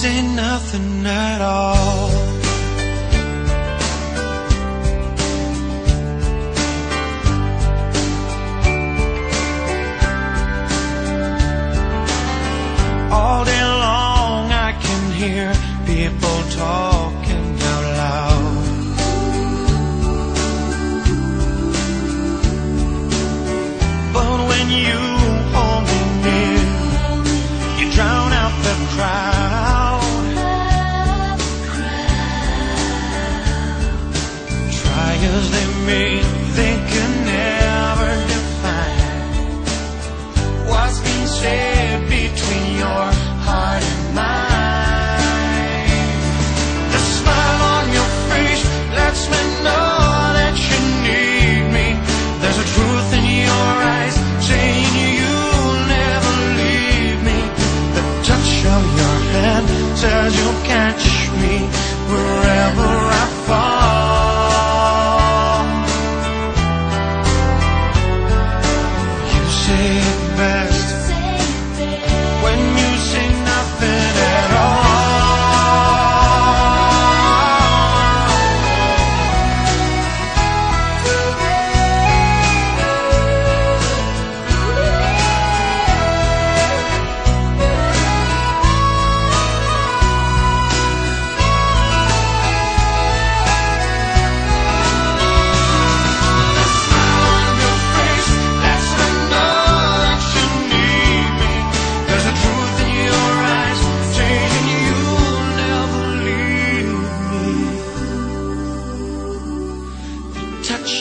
say nothing at all. All day long I can hear